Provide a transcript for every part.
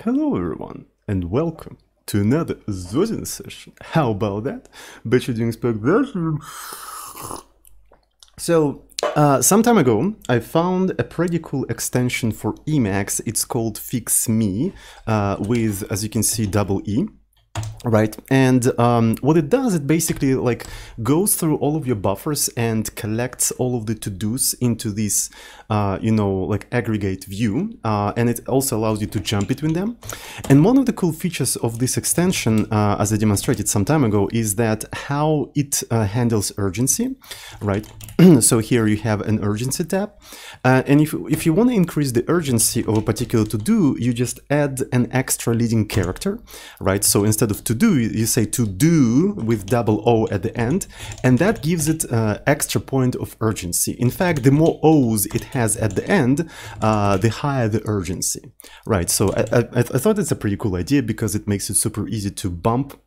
Hello everyone and welcome to another Tsoding session. How about that? Bet you didn't expect that. So, uh, some time ago, I found a pretty cool extension for Emacs. It's called fixmee uh, with, as you can see, double E right and um, what it does it basically like goes through all of your buffers and collects all of the to-dos into this uh, you know like aggregate view uh, and it also allows you to jump between them. And one of the cool features of this extension uh, as I demonstrated some time ago is that how it uh, handles urgency right? So here you have an urgency tab uh, and if, if you want to increase the urgency of a particular to-do you just add an extra leading character right? So instead of to do, you say to do with double O at the end, and that gives it extra point of urgency. In fact, the more O's it has at the end, uh, the higher the urgency. Right, so I, I, I thought it's a pretty cool idea because it makes it super easy to bump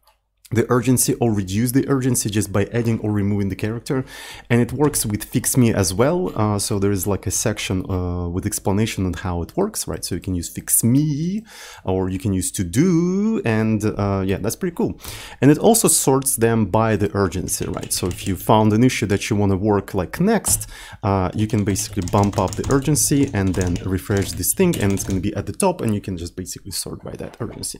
the urgency or reduce the urgency just by adding or removing the character. And it works with fix me as well. Uh, so there is like a section uh, with explanation on how it works right? So you can use fix me or you can use to do. And uh, yeah that's pretty cool. And it also sorts them by the urgency right? So if you found an issue that you want to work like next uh, you can basically bump up the urgency and then refresh this thing and it's going to be at the top and you can just basically sort by that urgency.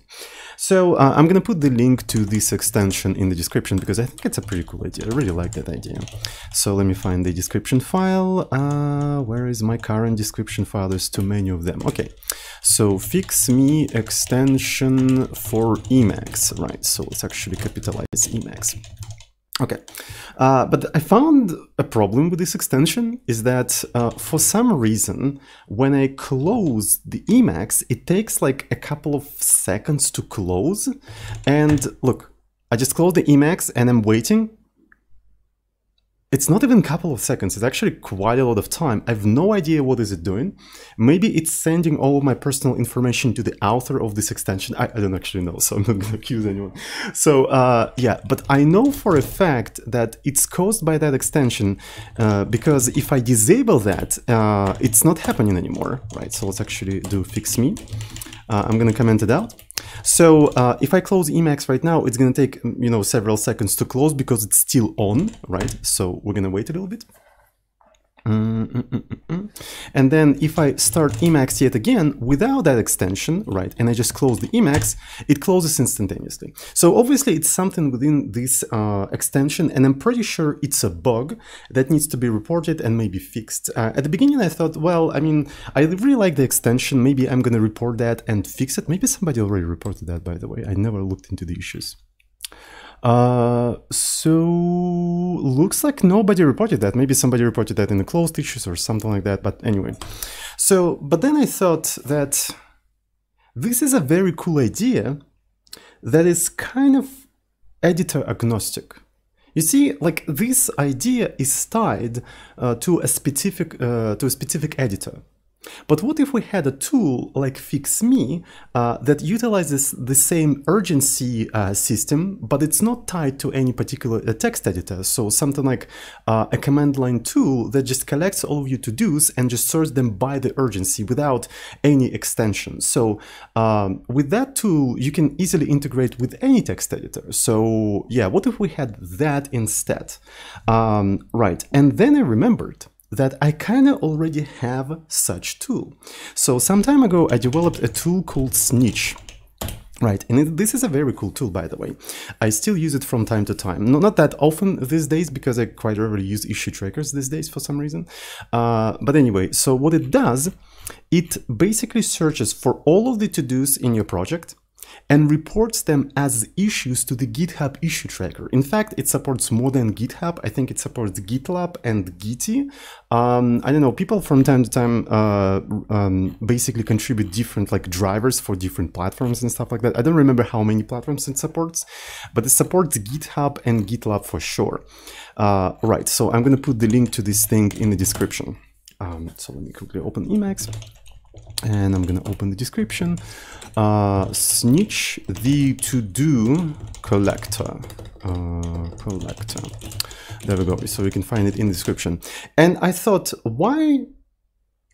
So uh, I'm going to put the link to this extension in the description because I think it's a pretty cool idea. I really like that idea. So let me find the description file. Uh, where is my current description file? There's too many of them. Okay, so fix me extension for Emacs. Right, so let's actually capitalize Emacs. Okay, uh, but I found a problem with this extension is that uh, for some reason, when I close the Emacs, it takes like a couple of seconds to close. And look, I just close the Emacs and I'm waiting. It's not even a couple of seconds, it's actually quite a lot of time. I have no idea what is it doing. Maybe it's sending all my personal information to the author of this extension. I, I don't actually know, so I'm not gonna accuse anyone. So uh, yeah, but I know for a fact that it's caused by that extension uh, because if I disable that, uh, it's not happening anymore, right? So let's actually do fix me. Uh, I'm gonna comment it out. So uh, if I close Emacs right now, it's going to take, you know, several seconds to close because it's still on, right? So we're going to wait a little bit. And then if I start Emacs yet again without that extension, right, and I just close the Emacs, it closes instantaneously. So obviously it's something within this uh, extension, and I'm pretty sure it's a bug that needs to be reported and maybe fixed. Uh, at the beginning I thought, well, I mean, I really like the extension, maybe I'm gonna report that and fix it. Maybe somebody already reported that, by the way. I never looked into the issues. Uh, so looks like nobody reported that. Maybe somebody reported that in the closed issues or something like that. But anyway, so but then I thought that this is a very cool idea that is kind of editor agnostic. You see, like this idea is tied uh, to a specific uh, to a specific editor. But what if we had a tool like FixMe uh, that utilizes the same urgency uh, system, but it's not tied to any particular uh, text editor? So something like uh, a command line tool that just collects all of your to-dos and just sorts them by the urgency without any extension. So um, with that tool, you can easily integrate with any text editor. So yeah, what if we had that instead? Um, right, and then I remembered that I kind of already have such tool. So some time ago, I developed a tool called Snitch. Right, and it, this is a very cool tool, by the way. I still use it from time to time. No, not that often these days, because I quite rarely use issue trackers these days for some reason. Uh, but anyway, so what it does, it basically searches for all of the to-dos in your project, and reports them as issues to the GitHub issue tracker. In fact, it supports more than GitHub. I think it supports GitLab and Gitee. Um, I don't know, people from time to time uh, um, basically contribute different like drivers for different platforms and stuff like that. I don't remember how many platforms it supports, but it supports GitHub and GitLab for sure. Uh, right, so I'm going to put the link to this thing in the description. Um, so let me quickly open Emacs and I'm gonna open the description. Uh, snitch the to-do collector. Uh, collector. There we go. So we can find it in the description. And I thought, why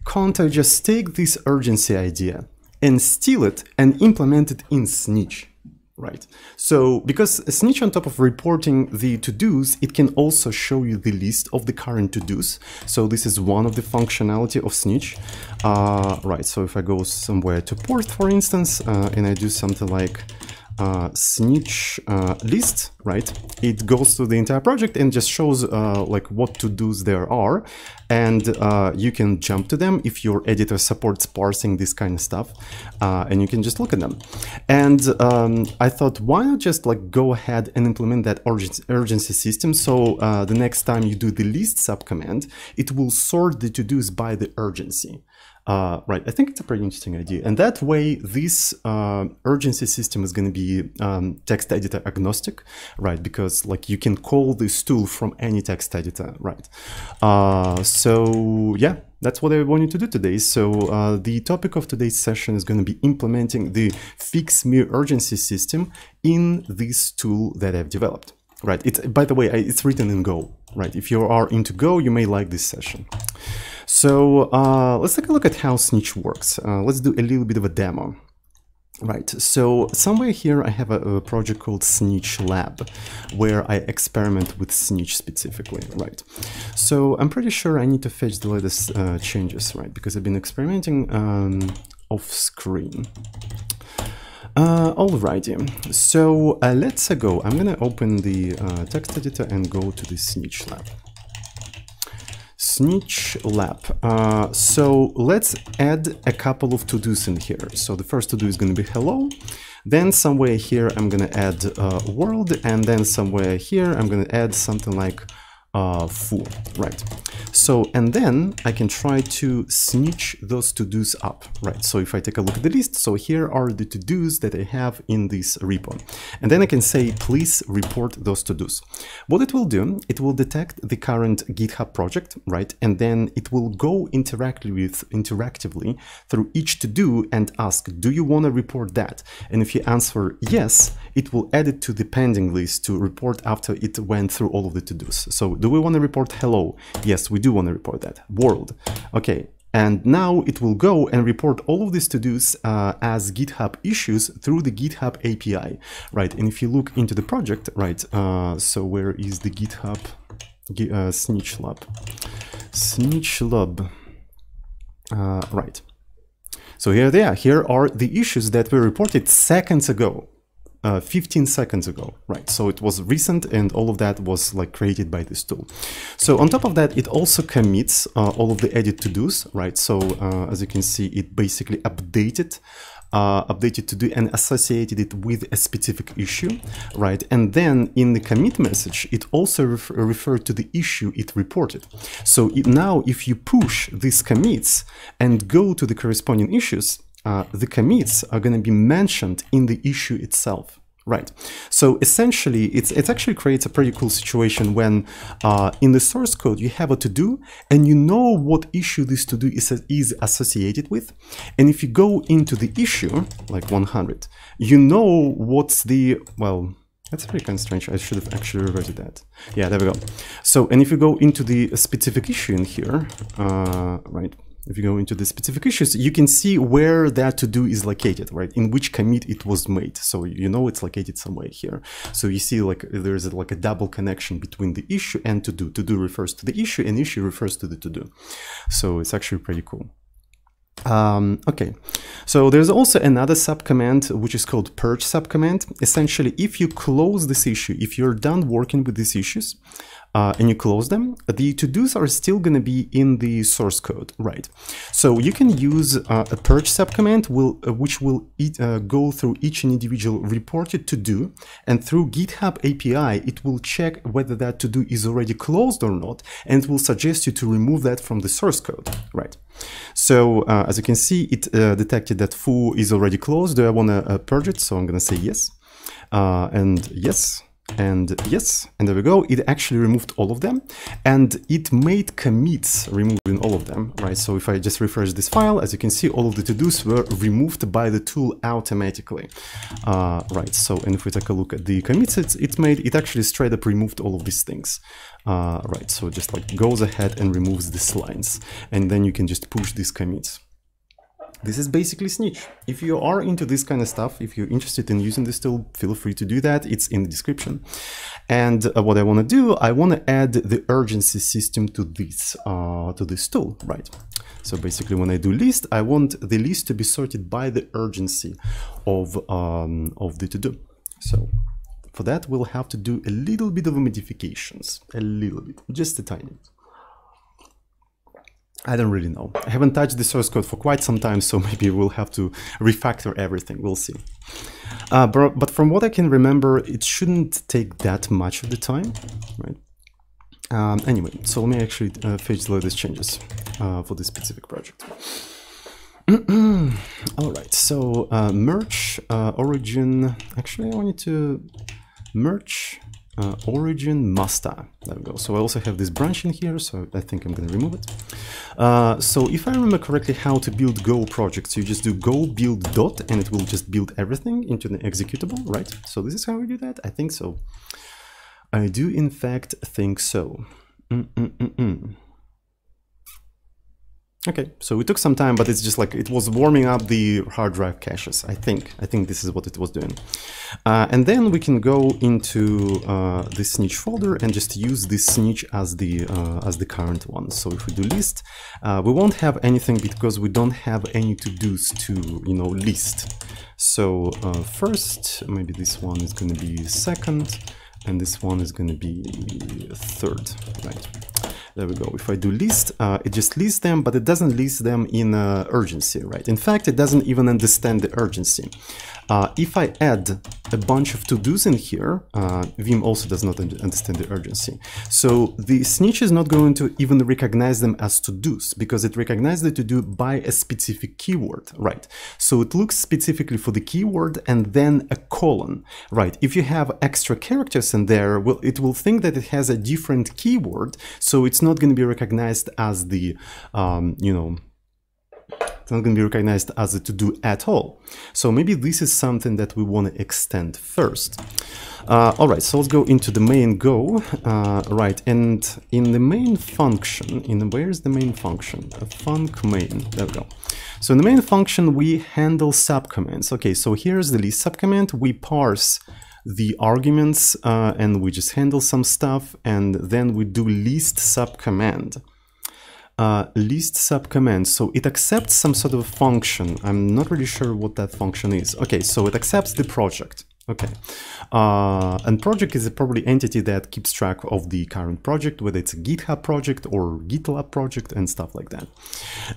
can't I just take this urgency idea and steal it and implement it in Snitch right? So because Snitch on top of reporting the to-dos, it can also show you the list of the current to-dos. So this is one of the functionality of Snitch. Uh, right, so if I go somewhere to Porth, for instance, uh, and I do something like snitch uh, list, right? It goes to the entire project and just shows uh, like what to-dos there are. And uh, you can jump to them if your editor supports parsing this kind of stuff. Uh, and you can just look at them. And um, I thought, why not just like go ahead and implement that urgency system. So uh, the next time you do the list subcommand, it will sort the to-dos by the urgency. Uh, right, I think it's a pretty interesting idea. And that way, this uh, urgency system is going to be um, text editor agnostic, right? Because like you can call this tool from any text editor, right? Uh, so yeah, that's what I wanted to do today. So uh, the topic of today's session is going to be implementing the fix me urgency system in this tool that I've developed. Right. It's by the way, it's written in Go. Right. If you are into Go, you may like this session. So uh, let's take a look at how Snitch works. Uh, let's do a little bit of a demo. Right, so somewhere here I have a, a, project called Snitch Lab, where I experiment with Snitch specifically, right? So I'm pretty sure I need to fetch the latest uh, changes, right? Because I've been experimenting um, off screen. Uh, alrighty, so uh, let's go. I'm gonna open the uh, text editor and go to the Snitch Lab. Snitch Lab. Uh, so let's add a couple of to-dos in here. So the first to-do is going to be hello. Then somewhere here I'm going to add uh, world and then somewhere here I'm going to add something like uh, full, right? So, and then I can try to snitch those to-dos up, right? So if I take a look at the list, so here are the to-dos that I have in this repo. And then I can say, please report those to-dos. What it will do, it will detect the current GitHub project, right? And then it will go with interactively through each to-do and ask, do you want to report that? And if you answer yes, it will add it to the pending list to report after it went through all of the to-dos. So do we want to report hello? Yes, we do want to report that. World. Okay, and now it will go and report all of these to-dos uh, as GitHub issues through the GitHub API, right? And if you look into the project, right, uh, so where is the GitHub uh, Snitch Lab? Snitch Lab, uh, right. So here they are. Here are the issues that were reported seconds ago, uh, 15 seconds ago, right? So it was recent and all of that was like created by this tool. So on top of that, it also commits uh, all of the edit to-dos, right? So uh, as you can see, it basically updated uh, updated to do and associated it with a specific issue, right? And then in the commit message, it also ref referred to the issue it reported. So it, now if you push these commits and go to the corresponding issues, uh, the commits are going to be mentioned in the issue itself. Right. So essentially, it's it actually creates a pretty cool situation when uh, in the source code you have a to-do and you know what issue this to-do is, is associated with. And if you go into the issue, like 100, you know what's the, well, that's pretty kind of strange. I should have actually reverted that. Yeah, there we go. So, and if you go into the specific issue in here, uh, right, if you go into the specific issues, you can see where that to-do is located, right? In which commit it was made. So you know it's located somewhere here. So you see like there's a, like a double connection between the issue and to-do. To-do refers to the issue and issue refers to the to-do. So it's actually pretty cool. Um, okay, so there's also another subcommand which is called purge subcommand. Essentially, if you close this issue, if you're done working with these issues, uh, and you close them, the to-dos are still going to be in the source code, right? So you can use uh, a purge subcommand will, uh, which will eat, uh, go through each individual reported to-do, and through GitHub API, it will check whether that to-do is already closed or not, and it will suggest you to remove that from the source code, right? So uh, as you can see, it uh, detected that foo is already closed. Do I want to purge it? So I'm going to say yes. and yes, and yes, and there we go. It actually removed all of them and it made commits removing all of them, right? So if I just refresh this file, as you can see, all of the to-dos were removed by the tool automatically. Uh, right, so and if we take a look at the commits it, it made, it actually straight up removed all of these things. Uh, right, so just like goes ahead and removes these lines and then you can just push these commits. This is basically Snitch. If you are into this kind of stuff, if you're interested in using this tool, feel free to do that. It's in the description. And uh, what I want to do, I want to add the urgency system to this uh, to this tool, right? So basically, when I do list, I want the list to be sorted by the urgency of um, of the to do. So for that, we'll have to do a little bit of modifications, a little bit, just a tiny bit. I don't really know. I haven't touched the source code for quite some time, so maybe we'll have to refactor everything. We'll see. Uh, but, from what I can remember, it shouldn't take that much of the time, right? Um, anyway, so let me actually uh, fetch the latest changes uh, for this specific project. All right, so uh, merge uh, origin. Actually, I wanted to merge uh, origin master. There we go. So I also have this branch in here, so I think I'm going to remove it. Uh, so if I remember correctly how to build Go projects, you just do go build dot and it will just build everything into an executable, right? So this is how we do that? I think so. I do in fact think so. Mm -mm -mm Okay, so it took some time, but it's just like it was warming up the hard drive caches. I think. I think this is what it was doing. Uh, and then we can go into uh, the snitch folder and just use this snitch as the uh, as the current one. So if we do list, uh, we won't have anything because we don't have any to dos to you know list. So uh, first, maybe this one is going to be second, and this one is going to be third, right? There we go. If I do list, uh, it just lists them, but it doesn't list them in uh, urgency, right? In fact, it doesn't even understand the urgency. Uh, if I add a bunch of to-dos in here, uh, Vim also does not understand the urgency. So the snitch is not going to even recognize them as to-dos because it recognizes the to-do by a specific keyword, right? So it looks specifically for the keyword and then a colon, right? If you have extra characters in there, well, it will think that it has a different keyword, so it's not going to be recognized as the, um, you know, it's not going to be recognized as a to-do at all. So maybe this is something that we want to extend first. Uh, all right, so let's go into the main Go. Uh, right, and in the main function, in the, where's the main function? A func main, there we go. So in the main function, we handle subcommands. Okay, so here's the list subcommand. We parse the arguments uh, and we just handle some stuff and then we do list subcommand uh, list subcommand. So it accepts some sort of function. I'm not really sure what that function is. Okay, so it accepts the project. Okay, uh, and project is a probably entity that keeps track of the current project, whether it's a GitHub project or GitLab project and stuff like that.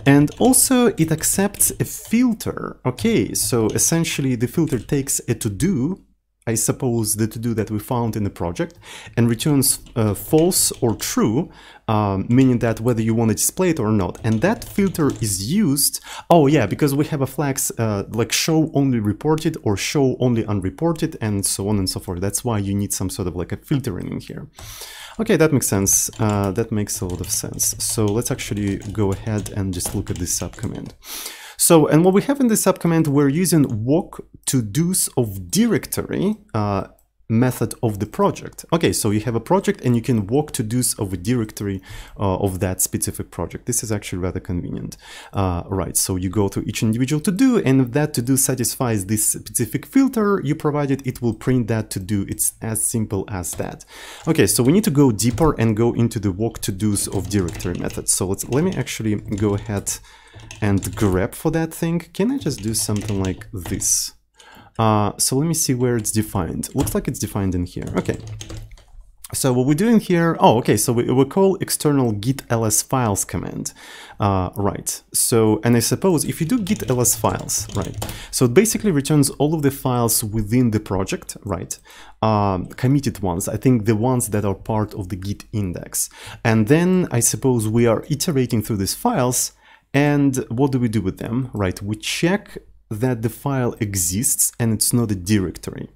And also it accepts a filter. Okay, so essentially the filter takes a to-do I suppose, the to-do that we found in the project and returns uh, false or true, um, meaning that whether you want to display it or not. And that filter is used, oh yeah, because we have a flags uh, like show only reported or show only unreported and so on and so forth. That's why you need some sort of like a filtering in here. Okay, that makes sense. Uh, that makes a lot of sense. So let's actually go ahead and just look at this subcommand. So, and what we have in this subcommand, we're using walk to do's of directory uh, method of the project. Okay, so you have a project and you can walk to do's of a directory uh, of that specific project. This is actually rather convenient. Uh, right, so you go to each individual to do and if that to do satisfies this specific filter you provided, it will print that to do. It's as simple as that. Okay, so we need to go deeper and go into the walk to do's of directory method. So let's let me actually go ahead and grep for that thing, can I just do something like this? Uh, so let me see where it's defined. Looks like it's defined in here. Okay. So what we're doing here, oh, okay, so we, we call external git ls files command, uh, right? So, and I suppose if you do git ls files, right? So it basically returns all of the files within the project, right? Um, committed ones, I think the ones that are part of the git index. And then I suppose we are iterating through these files and what do we do with them? Right, we check that the file exists and it's not a directory.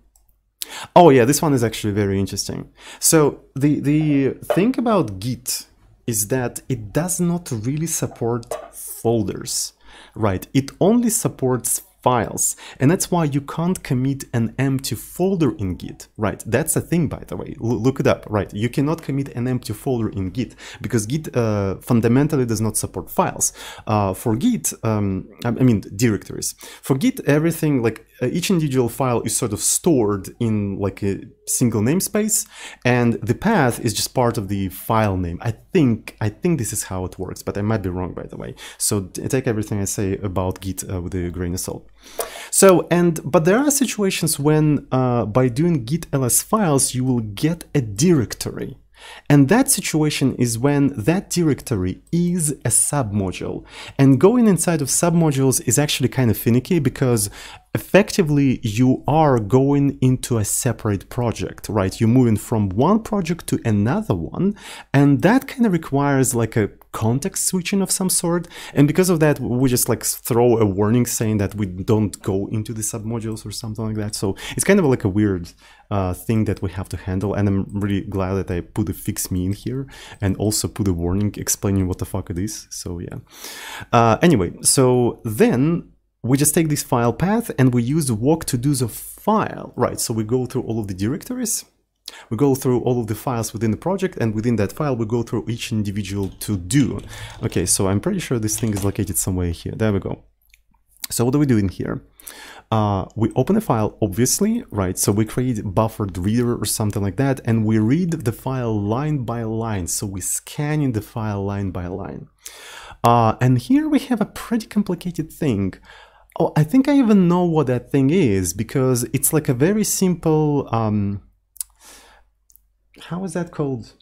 Oh yeah, this one is actually very interesting. So the, the thing about Git is that it does not really support folders, right? It only supports files. And that's why you can't commit an empty folder in Git, right? That's a thing, by the way. L look it up, right? You cannot commit an empty folder in Git because Git uh, fundamentally does not support files. Uh, for Git, um, I mean directories. For Git, everything like each individual file is sort of stored in like a single namespace, and the path is just part of the file name. I think I think this is how it works, but I might be wrong, by the way. So take everything I say about Git uh, with a grain of salt. So and but there are situations when uh, by doing git ls files you will get a directory and that situation is when that directory is a submodule. And going inside of submodules is actually kind of finicky because effectively you are going into a separate project, right? You're moving from one project to another one. And that kind of requires like a context switching of some sort. And because of that, we just like throw a warning saying that we don't go into the submodules or something like that. So it's kind of like a weird uh, thing that we have to handle. And I'm really glad that I put a fix me in here and also put a warning explaining what the fuck it is. So yeah. Uh, anyway, so then we just take this file path and we use walk to do the file, right? So we go through all of the directories, we go through all of the files within the project, and within that file, we go through each individual to do. Okay, so I'm pretty sure this thing is located somewhere here. There we go. So what are we doing here? Uh, we open a file, obviously, right? So we create buffered reader or something like that, and we read the file line by line. So we scan in the file line by line. Uh, and here we have a pretty complicated thing. Oh, I think I even know what that thing is because it's like a very simple, um, how is that called?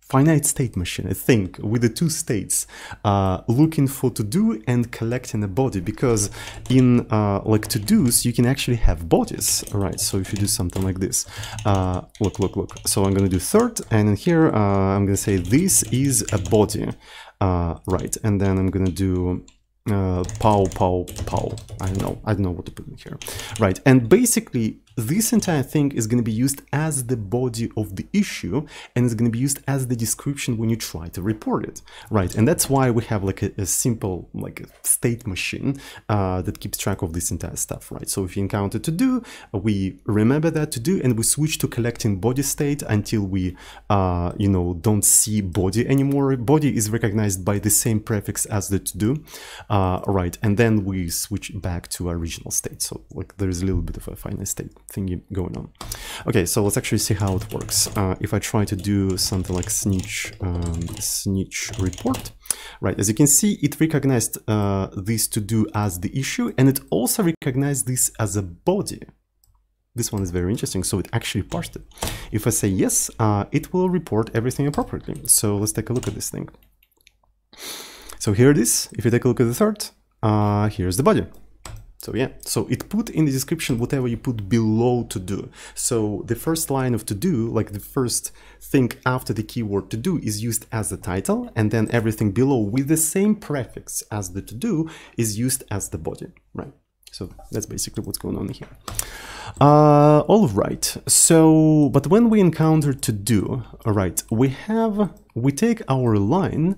Finite state machine, I think, with the two states, uh, looking for to do and collecting a body. Because in uh, like to do's, you can actually have bodies, right? So if you do something like this, uh, look, look, look. So I'm gonna do third, and in here uh, I'm gonna say this is a body, uh, right? And then I'm gonna do uh, pow pow pow i don't know i don't know what to put in here right and basically this entire thing is going to be used as the body of the issue and it's going to be used as the description when you try to report it right? And that's why we have like a, a simple like a state machine uh, that keeps track of this entire stuff right? So if you encounter to do we remember that to do and we switch to collecting body state until we uh, you know don't see body anymore. Body is recognized by the same prefix as the to do uh, right? And then we switch back to our original state. So like there's a little bit of a finite state thingy going on. Okay, so let's actually see how it works. Uh, if I try to do something like snitch, um, snitch report, right, as you can see, it recognized uh, this to do as the issue, and it also recognized this as a body. This one is very interesting, so it actually parsed it. If I say yes, uh, it will report everything appropriately. So let's take a look at this thing. So here it is. If you take a look at the third, uh, here's the body. So yeah, so it put in the description whatever you put below to do. So the first line of to do, like the first thing after the keyword to do is used as the title and then everything below with the same prefix as the to do is used as the body, right? So that's basically what's going on here. Uh, all right, so, but when we encounter to do, all right, we have, we take our line,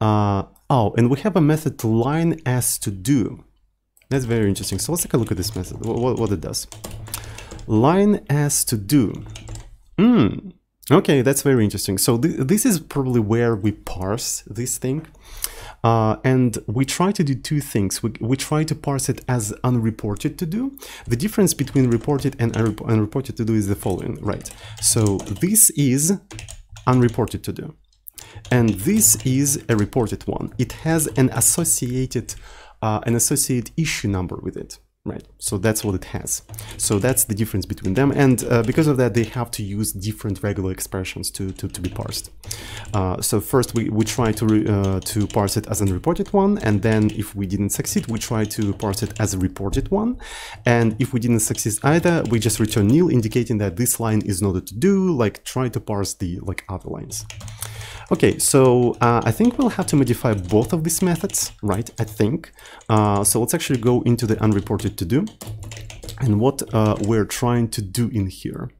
uh, oh, and we have a method line as to do. That's very interesting. So let's take a look at this method, what, what it does. Line as to do. Hmm. Okay, that's very interesting. So th this is probably where we parse this thing. Uh, and we try to do two things. We, we try to parse it as unreported to do. The difference between reported and unreported to do is the following, right? So this is unreported to do. And this is a reported one. It has an associated uh, an associated issue number with it right? So that's what it has. So that's the difference between them. And uh, because of that they have to use different regular expressions to to, to be parsed. Uh, so first we, we try to uh, to parse it as an reported one. And then if we didn't succeed we try to parse it as a reported one. And if we didn't succeed either we just return nil indicating that this line is not a to do like try to parse the like other lines Okay, so uh, I think we'll have to modify both of these methods, right? I think. Uh, so let's actually go into the unreported to do and what uh, we're trying to do in here.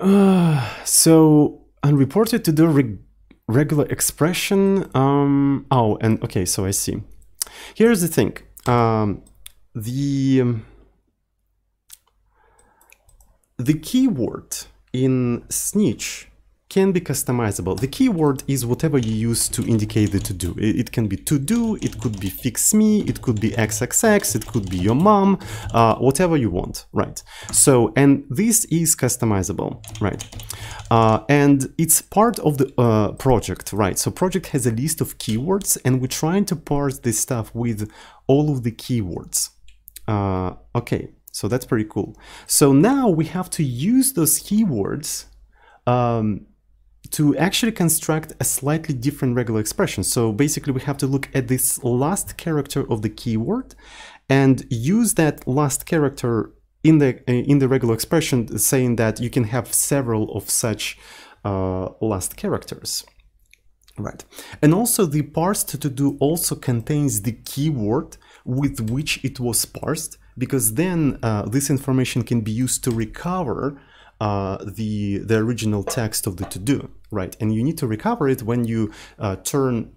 Uh, so unreported to do reg regular expression. Um, oh, and okay, so I see. Here's the thing. Um, the um, the keyword in Snitch can be customizable. The keyword is whatever you use to indicate the to-do. It, can be to-do, it could be fix me, it could be xxx, it could be your mom, uh, whatever you want, right? So, and this is customizable, right? Uh, and it's part of the uh, project, right? So project has a list of keywords and we're trying to parse this stuff with all of the keywords. Uh, okay, so that's pretty cool. So now we have to use those keywords um, to actually construct a slightly different regular expression. So basically we have to look at this last character of the keyword and use that last character in the in the regular expression saying that you can have several of such uh, last characters. Right. And also the parsed to do also contains the keyword with which it was parsed because then uh, this information can be used to recover uh, the, the original text of the to-do, right? And you need to recover it when you uh, turn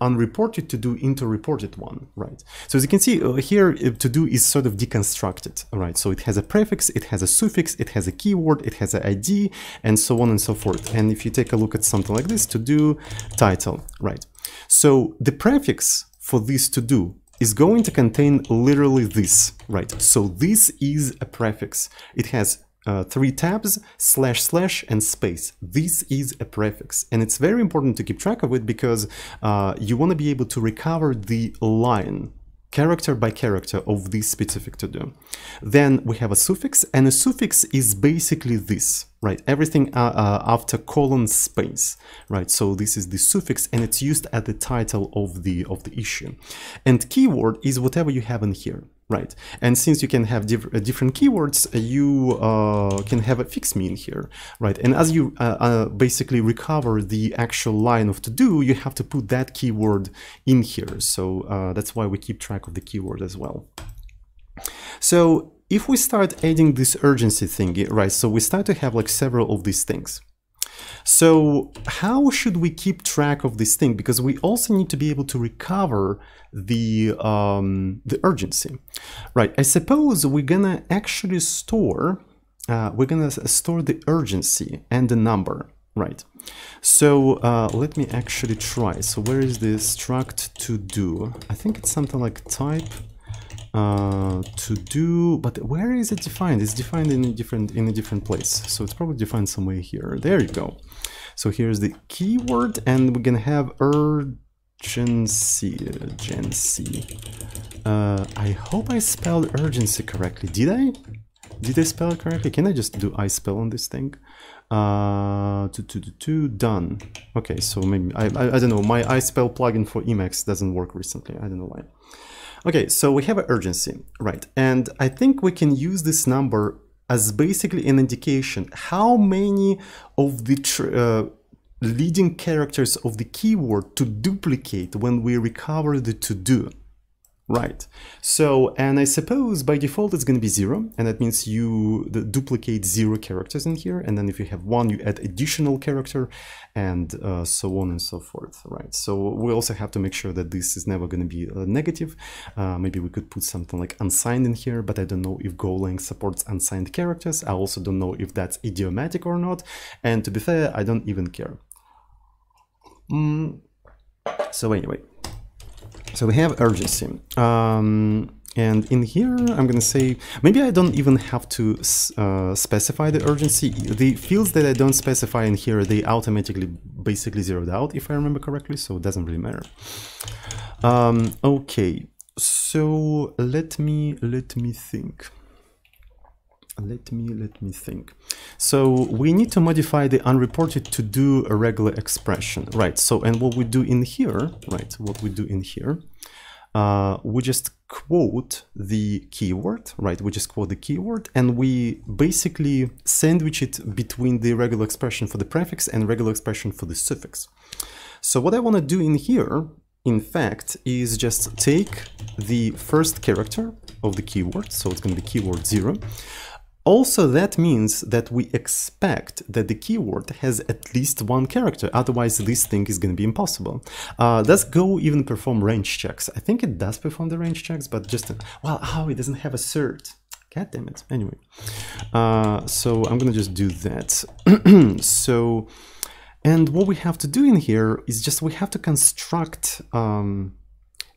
unreported to-do into reported one, right? So as you can see uh, here, uh, to-do is sort of deconstructed, right? So it has a prefix, it has a suffix, it has a keyword, it has an ID, and so on and so forth. And if you take a look at something like this, to-do title, right? So the prefix for this to-do is going to contain literally this, right? So this is a prefix. It has uh, three tabs, slash slash, and space. This is a prefix, and it's very important to keep track of it because uh, you want to be able to recover the line character by character of this specific to-do. Then we have a suffix, and a suffix is basically this, right? Everything uh, uh, after colon space, right? So this is the suffix, and it's used at the title of the of the issue. And keyword is whatever you have in here, right? And since you can have uh, different keywords, uh, you uh, can have a fixed mean here, right? And as you uh, uh, basically recover the actual line of to do, you have to put that keyword in here. So uh, that's why we keep track of the keyword as well. So if we start adding this urgency thing, right? So we start to have like several of these things. So how should we keep track of this thing? Because we also need to be able to recover the, um, the urgency, right? I suppose we're gonna actually store, uh, we're gonna store the urgency and the number, right? So uh, let me actually try. So where is this struct to do? I think it's something like type uh, to do, but where is it defined? It's defined in a different in a different place. So it's probably defined somewhere here. There you go. So here's the keyword, and we're gonna have urgency. Urgency. Uh, I hope I spelled urgency correctly. Did I? Did ispell it correctly? Can I just do ispell on this thing? Uh, to, to, to, to done. Okay, so maybe I, I, I don't know. My I spell plugin for Emacs doesn't work recently. I don't know why. Okay, so we have an urgency, right? And I think we can use this number as basically an indication how many of the uh, leading characters of the keyword to duplicate when we recover the to-do. Right. So, and I suppose by default it's going to be zero, and that means you duplicate zero characters in here, and then if you have one, you add additional character, and uh, so on and so forth, right? So we also have to make sure that this is never going to be negative. Uh, maybe we could put something like unsigned in here, but I don't know if Golang supports unsigned characters. I also don't know if that's idiomatic or not, and to be fair, I don't even care. Mm. So anyway, so we have urgency. Um, and in here, I'm going to say, maybe I don't even have to uh, specify the urgency. The fields that I don't specify in here, they automatically basically zeroed out, if I remember correctly, so it doesn't really matter. Um, okay, so let me, let me think let me let me think. So we need to modify the unreported to do a regular expression. Right so and what we do in here right what we do in here uh, we just quote the keyword right we just quote the keyword and we basically sandwich it between the regular expression for the prefix and regular expression for the suffix. So what I want to do in here in fact is just take the first character of the keyword so it's going to be keyword zero Also, that means that we expect that the keyword has at least one character, otherwise this thing is going to be impossible. Uh, does Go even perform range checks? I think it does perform the range checks, but just, well, oh, it doesn't have a assert. God damn it. Anyway, uh, so I'm gonna just do that. so, and what we have to do in here is just we have to construct um,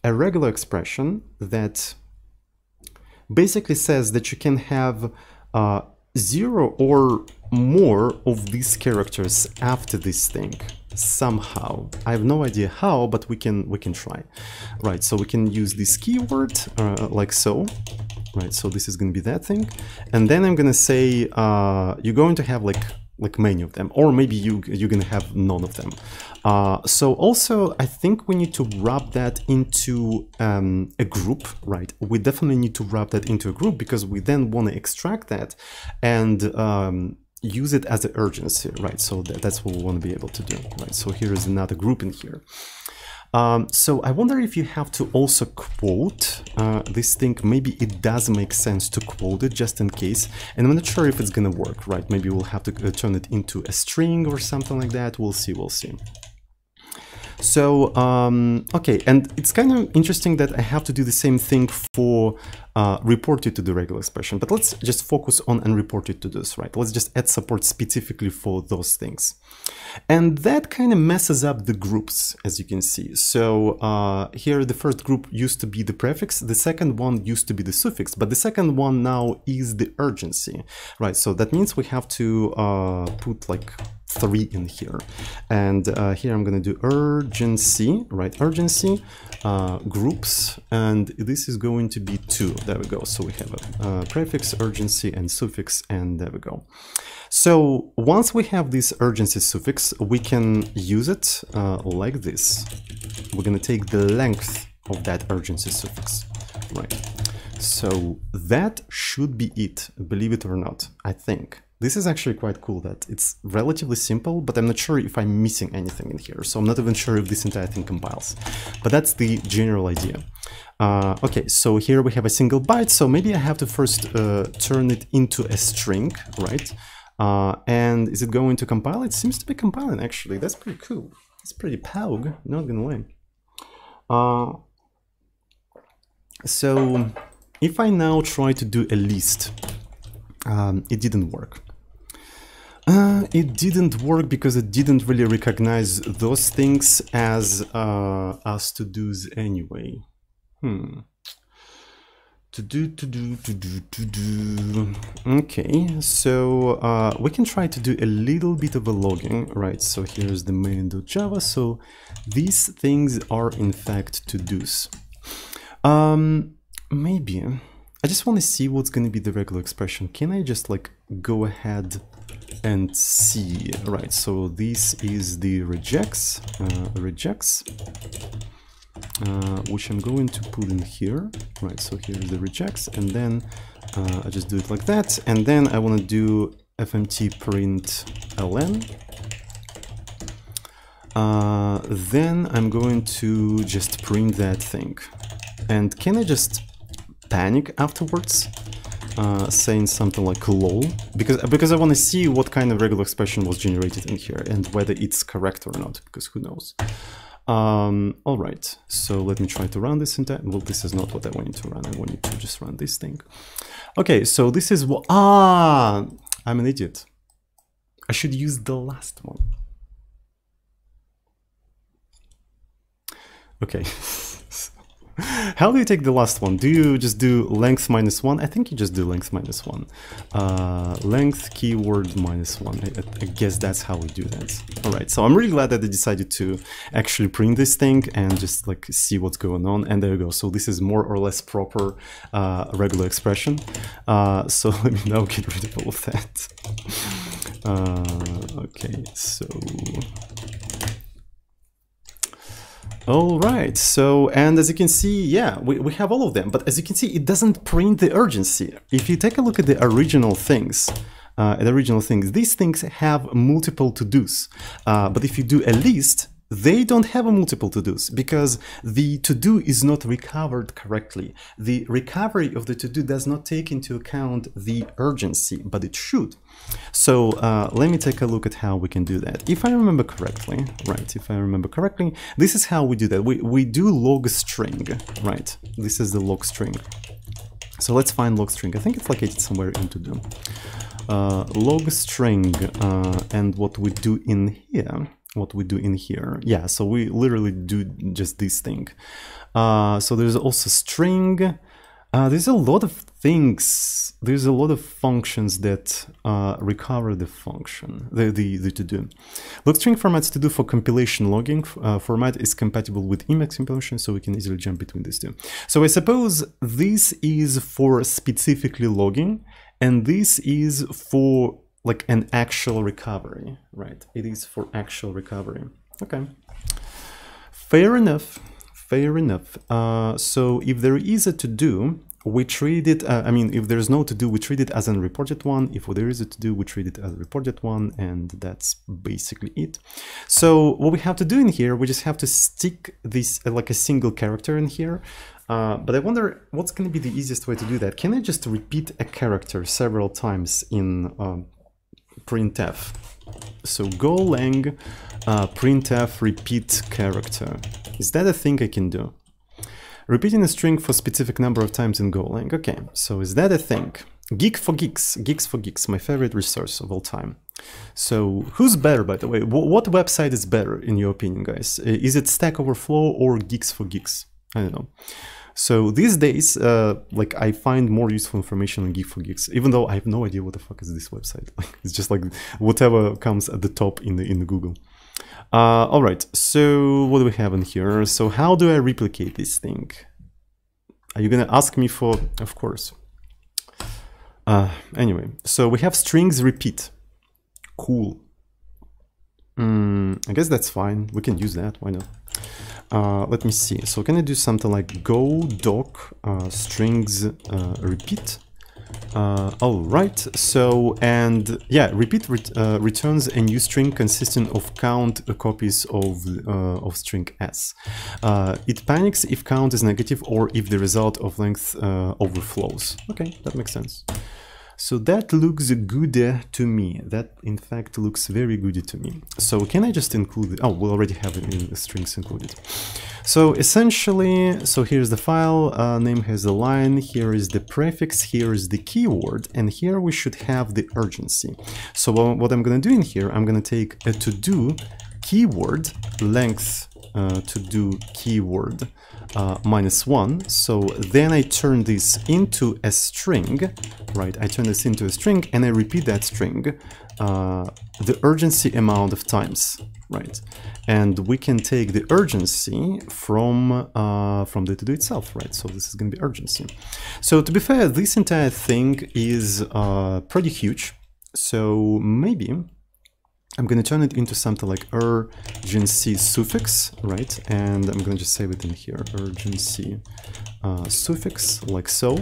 a regular expression that basically says that you can have uh, zero or more of these characters after this thing somehow. I have no idea how, but we can we can try. Right, so we can use this keyword uh, like so. Right, so this is going to be that thing. And then I'm going to say uh, you're going to have like like many of them, or maybe you you're going to have none of them. Uh, so also, I think we need to wrap that into um, a group, right? We definitely need to wrap that into a group because we then want to extract that and um, use it as an urgency, right? So that, that's what we want to be able to do, right? So here is another group in here. Um, so I wonder if you have to also quote uh, this thing. Maybe it does make sense to quote it just in case. And I'm not sure if it's gonna work, right? Maybe we'll have to uh, turn it into a string or something like that. We'll see, we'll see. So, um, okay, and it's kind of interesting that I have to do the same thing for uh, report it to the regular expression, but let's just focus on unreported to this, right? Let's just add support specifically for those things. And that kind of messes up the groups, as you can see. So uh, here the first group used to be the prefix, the second one used to be the suffix, but the second one now is the urgency, right? So that means we have to uh, put like three in here. And uh, here I'm going to do urgency, right? Urgency, uh, groups, and this is going to be two. There we go. So we have a, a prefix, urgency, and suffix, and there we go. So once we have this urgency suffix, we can use it uh, like this. We're going to take the length of that urgency suffix, right? So that should be it, believe it or not, I think. This is actually quite cool that it's relatively simple, but I'm not sure if I'm missing anything in here. So I'm not even sure if this entire thing compiles. But that's the general idea. Uh, okay, so here we have a single byte. So maybe I have to first uh, turn it into a string, right? Uh, and is it going to compile? It seems to be compiling, actually. That's pretty cool. It's pretty poug, not gonna lie. Uh, so if I now try to do a list, um, it didn't work. Uh, it didn't work because it didn't really recognize those things as uh, as to do's anyway. Hmm. To do, to do, to do, to do. Okay, so uh, we can try to do a little bit of a logging, right? So here's the main.java. So these things are in fact to do's. Um, maybe I just want to see what's going to be the regular expression. Can I just like go ahead and see? Right, so this is the rejects, uh, regex uh, which I'm going to put in here. Right, so here's the rejects, and then uh, I just do it like that, and then I want to do fmt print ln. Uh, then I'm going to just print that thing. And can I just panic afterwards? Uh, saying something like lol because because I want to see what kind of regular expression was generated in here and whether it's correct or not because who knows um, all right, so let me try to run this in Well, this is not what I wanted to run. I wanted to just run this thing. Okay, so this is what... Ah, I'm an idiot. I should use the last one. Okay. How do you take the last one? Do you just do length minus one? I think you just do length minus one. Uh, length keyword minus one. I, I, guess that's how we do that. All right, so I'm really glad that I decided to actually print this thing and just like see what's going on. And there you go. So this is more or less proper uh, regular expression. Uh, so let me now get rid of all of that. Uh, okay, so all right, so, and as you can see, yeah, we, we have all of them, but as you can see, it doesn't print the urgency. If you take a look at the original things, uh, the original things, these things have multiple to-dos. Uh, but if you do a list, they don't have a multiple to-dos because the to-do is not recovered correctly. The recovery of the to-do does not take into account the urgency, but it should. So uh, let me take a look at how we can do that. If I remember correctly, right, if I remember correctly, this is how we do that. We, we do log string, right? This is the log string. So let's find log string. I think it's located somewhere in to-do. Uh, log string uh, and what we do in here what we do in here. Yeah, so we literally do just this thing. Uh, so there's also string. Uh, there's a lot of things. There's a lot of functions that uh, recover the function, the, the, the to-do. look string formats to do for compilation logging uh, format is compatible with Emacs compilation, so we can easily jump between these two. So I suppose this is for specifically logging, and this is for like an actual recovery, right? It is for actual recovery. Okay. Fair enough. Fair enough. Uh, so if there is a to-do, we treat it, uh, I mean, if there's no to-do, we treat it as an reported one. If there is a to-do, we treat it as a reported one, and that's basically it. So what we have to do in here, we just have to stick this uh, like a single character in here. Uh, but I wonder what's going to be the easiest way to do that. Can I just repeat a character several times in um, printf. So golang uh, printf repeat character. Is that a thing I can do? Repeating a string for specific number of times in Golang. Okay, so is that a thing? Geek for Geeks, Geeks for Geeks, my favorite resource of all time. So who's better, by the way? what website is better in your opinion, guys? Is it Stack Overflow or Geeks for Geeks? I don't know. So these days, uh, like I find more useful information on Geek for Geeks, even though I have no idea what the fuck is this website. It's just like whatever comes at the top in the in Google. Uh, all right. So what do we have in here? So how do I replicate this thing? Are you gonna ask me for? Of course. Uh, anyway, so we have strings repeat. Cool. Mm, I guess that's fine. We can use that. Why not? Uh, let me see. So can I do something like go doc uh, strings uh, repeat? Uh, all right. So and yeah, repeat uh, returns a new string consisting of count copies of of string s. it panics if count is negative or if the result of length overflows. Okay, that makes sense. So that looks good to me. That in fact looks very good to me. So can I just include, it? oh, we already have it in the strings included. So essentially, so here's the file, uh, name has a line, here is the prefix, here is the keyword, and here we should have the urgency. So what I'm gonna do in here, I'm gonna take a to-do keyword length uh, to do keyword uh, minus one. So then I turn this into a string, right? I turn this into a string and I repeat that string uh, the urgency amount of times, right? And we can take the urgency from uh, from the to-do itself, right? So this is going to be urgency. So to be fair, this entire thing is uh, pretty huge. So maybe I'm going to turn it into something like urgency suffix, right? And I'm going to just save it in here, urgency uh, suffix, like so.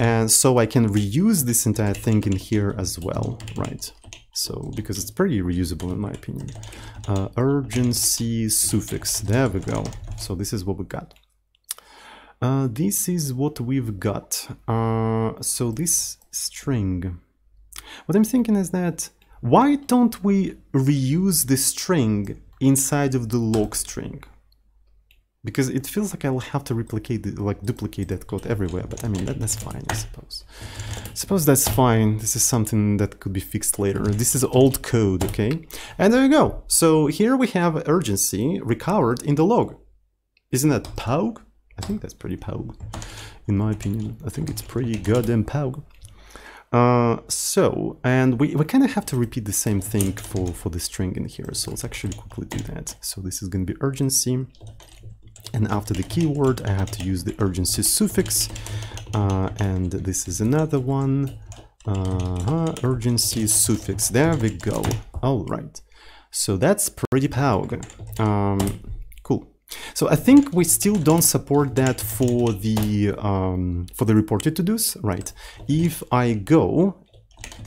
And so I can reuse this entire thing in here as well, right? So, because it's pretty reusable in my opinion. Uh, urgency suffix, there we go. So this is what we got. Uh, this is what we've got. Uh, so this string, what I'm thinking is that why don't we reuse the string inside of the log string? Because it feels like I'll have to replicate, the, like duplicate that code everywhere, but I mean, that, that's fine, I suppose. Suppose that's fine. This is something that could be fixed later. This is old code, okay? And there you go. So here we have urgency recovered in the log. Isn't that POG? I think that's pretty POG, in my opinion. I think it's pretty goddamn POG. Uh, so, and we, we kind of have to repeat the same thing for, for the string in here. So let's actually quickly do that. So this is going to be urgency. And after the keyword, I have to use the urgency suffix. Uh, and this is another one. Uh -huh, urgency suffix. There we go. All right. So that's pretty powerful. Um, so I think we still don't support that for the um, for the reported to-dos, right? If I go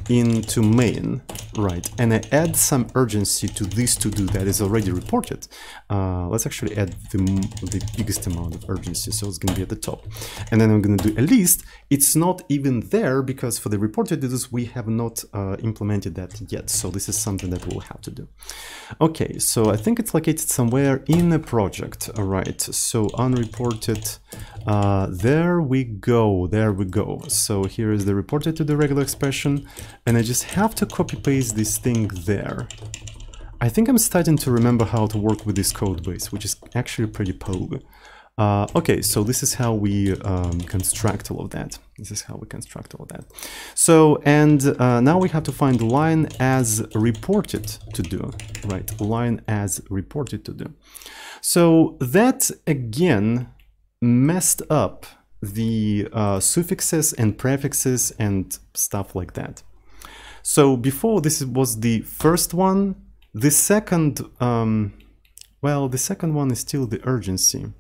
into main, right, and I add some urgency to this to-do that is already reported, uh, let's actually add the, the biggest amount of urgency, so it's going to be at the top. And then I'm going to do a list. It's not even there because for the reported to-dos, we have not uh, implemented that yet, so this is something that we'll have to do. Okay, so I think it's located somewhere in a project, all right, so unreported, uh, there we go, there we go. So here is the reported to the regular expression, and I just have to copy paste this thing there. I think I'm starting to remember how to work with this code base, which is actually pretty POG. Uh, okay, so this is how we um, construct all of that. This is how we construct all of that. So, and uh, now we have to find line as reported to do, right? Line as reported to do. So that again messed up the uh, suffixes and prefixes and stuff like that. So before this was the first one, the second, um, well, the second one is still the urgency.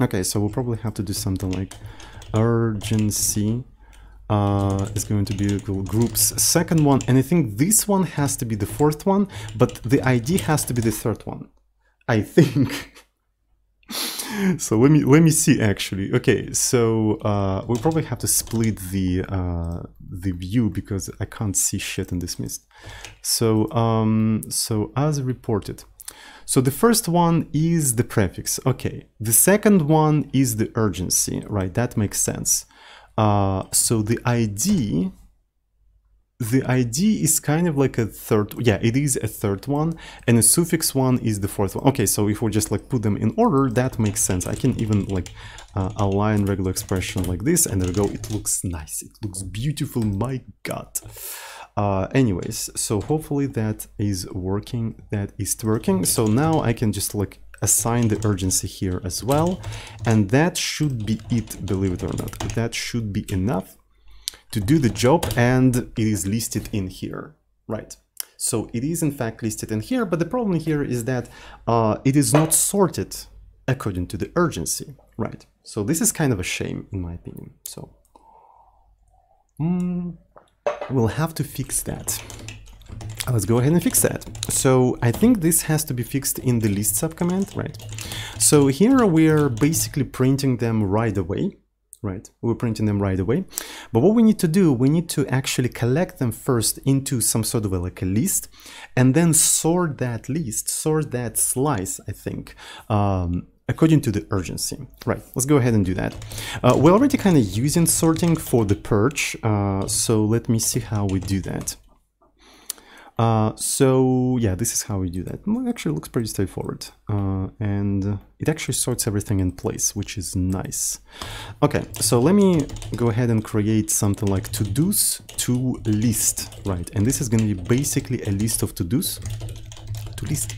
Okay, so we'll probably have to do something like urgency uh, is going to be groups second one, and I think this one has to be the fourth one, but the ID has to be the third one. I think. so let me let me see actually. Okay, so uh, we probably have to split the uh, the view because I can't see shit in this mist. So um, so as reported. So the first one is the prefix. Okay, the second one is the urgency. Right, that makes sense. Uh, so the ID the ID is kind of like a third, yeah, it is a third one, and a suffix one is the fourth one. Okay, so if we just like put them in order, that makes sense. I can even like uh, align regular expression like this, and there we go. It looks nice. It looks beautiful. My God. Uh, anyways, so hopefully that is working. That is working. So now I can just like assign the urgency here as well, and that should be it. Believe it or not, that should be enough to do the job and it is listed in here, right? So it is in fact listed in here, but the problem here is that uh, it is not sorted according to the urgency, right? So this is kind of a shame in my opinion. So mm, we'll have to fix that. Let's go ahead and fix that. So I think this has to be fixed in the list subcommand, right? So here we're basically printing them right away right? We're printing them right away. But what we need to do, we need to actually collect them first into some sort of a, like a list and then sort that list, sort that slice, I think, um, according to the urgency. Right, let's go ahead and do that. Uh, we're already kind of using sorting for the purge, uh, so let me see how we do that. Uh, so yeah, this is how we do that. Well, actually looks pretty straightforward. Uh, and it actually sorts everything in place, which is nice. Okay, so let me go ahead and create something like to-dos to list, right? And this is going to be basically a list of to-dos to list.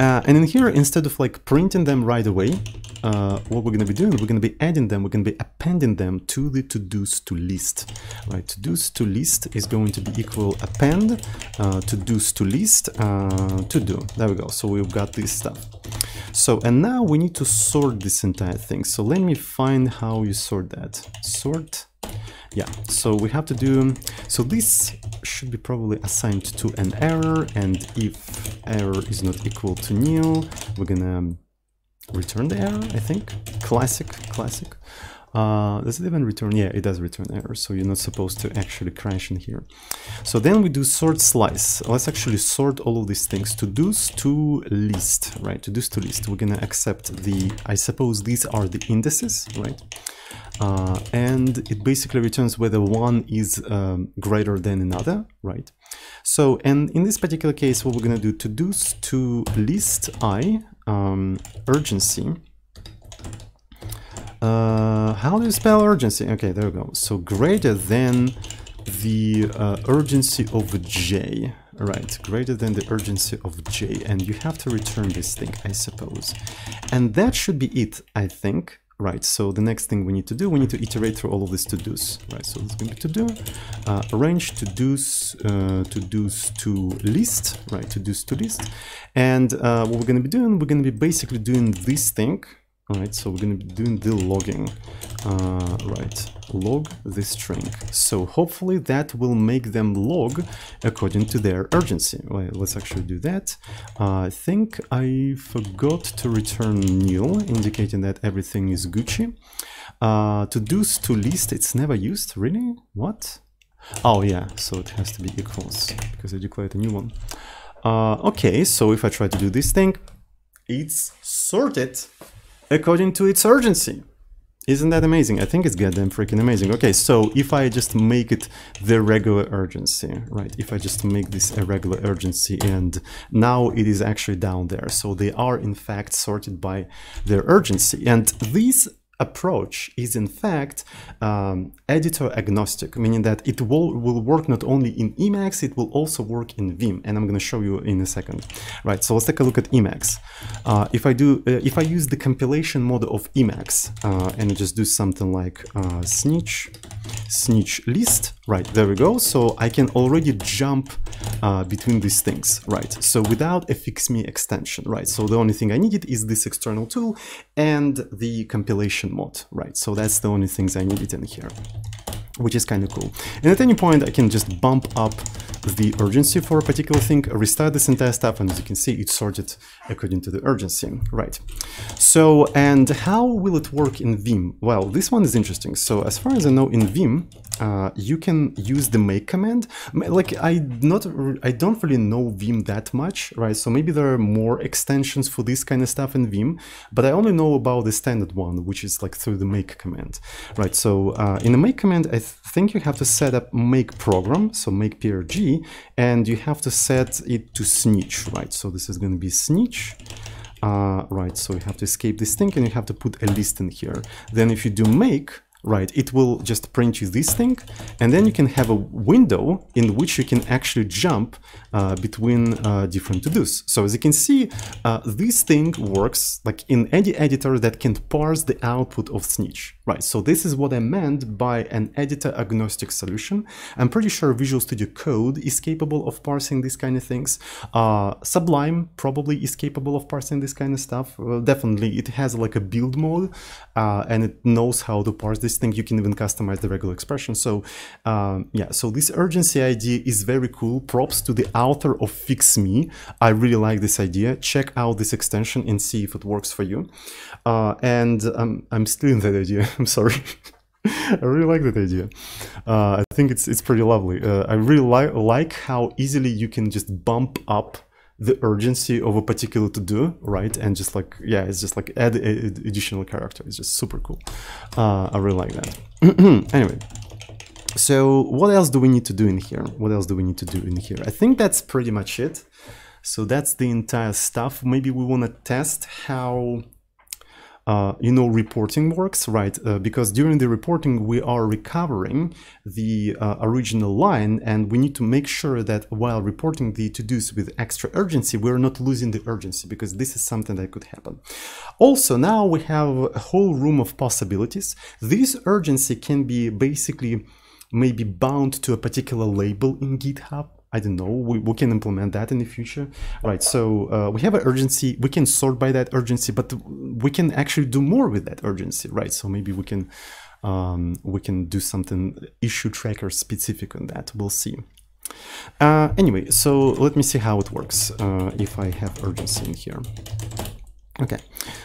Uh, and in here, instead of like printing them right away, uh, what we're going to be doing, we're going to be adding them, we're going to be appending them to the to-dos to list. Right, to-dos to list is going to be equal append uh, to-dos to list uh, to do. There we go. So we've got this stuff. So, and now we need to sort this entire thing. So let me find how you sort that. Sort yeah so we have to do so this should be probably assigned to an error and if error is not equal to nil we're gonna return the error, I think. Classic, classic. Uh, does it even return? Yeah, it does return error, so you're not supposed to actually crash in here. So then we do sort slice. Let's actually sort all of these things. To-dos to list, right? To-dos to list. We're gonna accept the, I suppose these are the indices, right? Uh, and it basically returns whether one is um, greater than another, right? So, and in this particular case, what we're gonna do to-dos to list i, um, urgency. Uh, how do you spell urgency? Okay, there we go. So greater than the uh, urgency of j, right? Greater than the urgency of j, and you have to return this thing, I suppose. And that should be it, I think. Right, so the next thing we need to do, we need to iterate through all of these to-dos, right? So it's going to be to-do, uh, arrange to-dos, uh, to-dos to list, right? To-dos to list. And uh, what we're going to be doing, we're going to be basically doing this thing, All right, so we're to be doing the logging. Uh, right, log the string. So hopefully that will make them log according to their urgency. Well, let's actually do that. Uh, I think I forgot to return nil, indicating that everything is Gucci. Uh, to do to list, it's never used. Really? What? Oh yeah, so it has to be equals because I declared a new one. Uh, okay, so if I try to do this thing, it's sorted according to its urgency. Isn't that amazing? I think it's goddamn freaking amazing. Okay, so if I just make it the regular urgency, right? If I just make this a regular urgency and now it is actually down there. So they are in fact sorted by their urgency. And these approach is in fact um, editor agnostic, meaning that it will, will work not only in Emacs, it will also work in Vim, and I'm going to show you in a second. Right, so let's take a look at Emacs. Uh, if I do, uh, if I use the compilation mode of Emacs uh, and just do something like uh, snitch, snitch list, right, there we go. So I can already jump uh, between these things, right? So without a fixmee extension, right? So the only thing I needed is this external tool and the compilation mod, right? So that's the only things I needed in here which is kind of cool. And at any point, I can just bump up the urgency for a particular thing, restart this entire stuff, and as you can see, it's sorted according to the urgency. Right. So, and how will it work in Vim? Well, this one is interesting. So as far as I know, in Vim, uh, you can use the make command. Like I not, I don't really know Vim that much, right? So maybe there are more extensions for this kind of stuff in Vim, but I only know about the standard one, which is like through the make command, right? So uh, in the make command, I think you have to set up make program, so make PRG, and you have to set it to snitch, right? So this is going to be snitch. Uh, right, so you have to escape this thing and you have to put a list in here. Then if you do make, right, it will just print you this thing, and then you can have a window in which you can actually jump between uh, different to-dos. So as you can see, uh, this thing works like in any editor that can parse the output of Snitch, right? So this is what I meant by an editor agnostic solution. I'm pretty sure Visual Studio Code is capable of parsing these kind of things. Uh, Sublime probably is capable of parsing this kind of stuff. definitely, it has like a build mode, uh, and it knows how to parse this thing. You can even customize the regular expression. So um, yeah, so this urgency idea is very cool. Props to the author of fixmee. I really like this idea. Check out this extension and see if it works for you. Uh, and um, I'm stealing that idea. I'm sorry. I really like that idea. Uh, I think it's it's pretty lovely. Uh, I really like like how easily you can just bump up the urgency of a particular to do, right? And just like yeah, it's just like add a, a additional character. It's just super cool. Uh, I really like that. anyway, so what else do we need to do in here? What else do we need to do in here? I think that's pretty much it. So that's the entire stuff. Maybe we want to test how uh, you know reporting works, right? Uh, because during the reporting we are recovering the uh, original line and we need to make sure that while reporting the to-dos with extra urgency, we're not losing the urgency because this is something that could happen. Also, now we have a whole room of possibilities. This urgency can be basically maybe bound to a particular label in GitHub I don't know, we, we can implement that in the future. Right, so uh, we have an urgency, we can sort by that urgency, but we can actually do more with that urgency, right? So maybe we can um, we can do something issue tracker specific on that, we'll see. Uh, anyway, so let me see how it works uh, if I have urgency in here. Okay,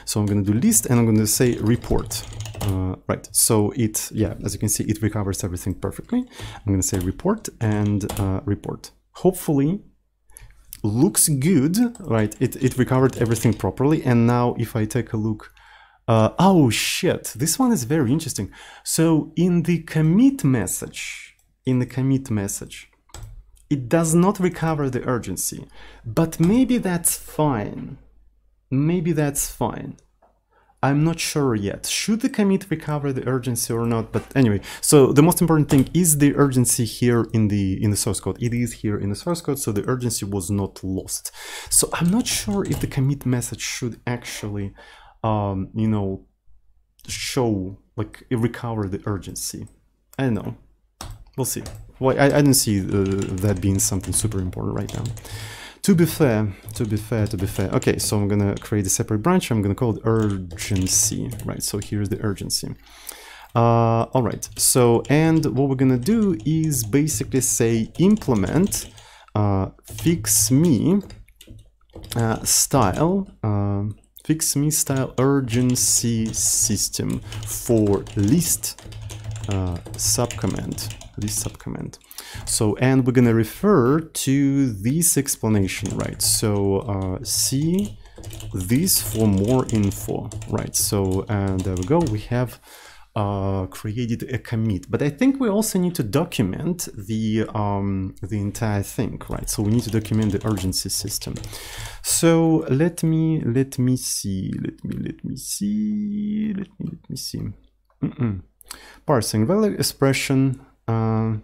so I'm gonna do list and I'm gonna say report. Uh, right, so it, yeah, as you can see, it recovers everything perfectly. I'm gonna say report and uh, report. Hopefully, looks good, right? It, it recovered everything properly. And now if I take a look, uh, oh shit, this one is very interesting. So in the commit message, in the commit message, it does not recover the urgency, but maybe that's fine. Maybe that's fine. I'm not sure yet. Should the commit recover the urgency or not? But anyway, so the most important thing is the urgency here in the in the source code. It is here in the source code, so the urgency was not lost. So I'm not sure if the commit message should actually, um, you know, show like recover the urgency. I don't know. We'll see. Well, I, I don't see uh, that being something super important right now. To be fair, to be fair, to be fair. Okay, so I'm gonna create a separate branch. I'm gonna call it urgency, right? So here's the urgency. Uh, all right, so, and what we're gonna do is basically say implement uh, fixmee uh, style, uh, fixmee style urgency system for list uh, subcommand, list subcommand. So, and we're gonna refer to this explanation, right? So, uh, see this for more info, right? So, and there we go, we have uh, created a commit. But I think we also need to document the um, the entire thing, right? So we need to document the urgency system. So let me let me see. Let me let me see. Let me let me see. Mm -mm. Parsing value expression. Uh,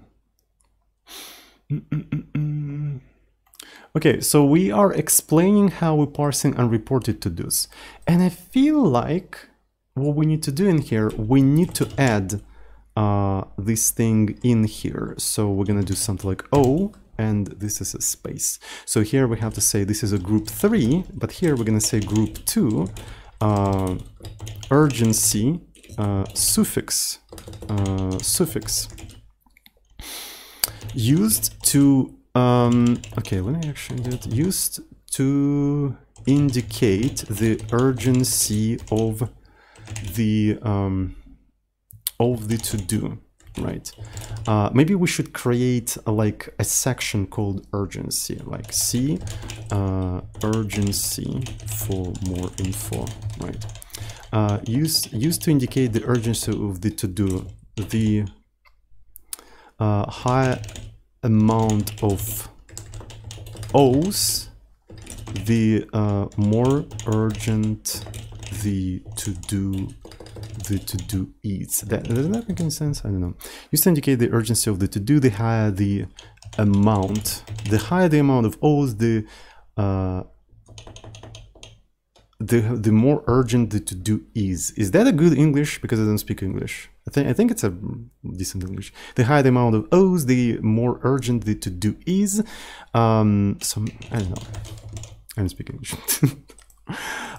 Okay, so we are explaining how we parsing unreported to-dos. And I feel like what we need to do in here, we need to add uh, this thing in here. So we're gonna do something like O, and this is a space. So here we have to say this is a group three, but here we're gonna say group two, uh, urgency, uh, suffix, uh, suffix, used to, um, okay, let me actually do it, used to indicate the urgency of the um, of the to do right? Uh, maybe we should create a, like a section called urgency like see uh, urgency for more info right? Uh, use used to indicate the urgency of the to do the uh, high amount of O's the uh, more urgent the to do the to do is. That, does that make any sense? I don't know. Used to indicate the urgency of the to do, the higher the amount. The higher the amount of O's, the uh, the the more urgent the to do is. Is that a good English? Because I don't speak English. I think I think it's a decent English. The higher the amount of O's, the more urgent the to do is. Um, so I don't know. I don't speak English.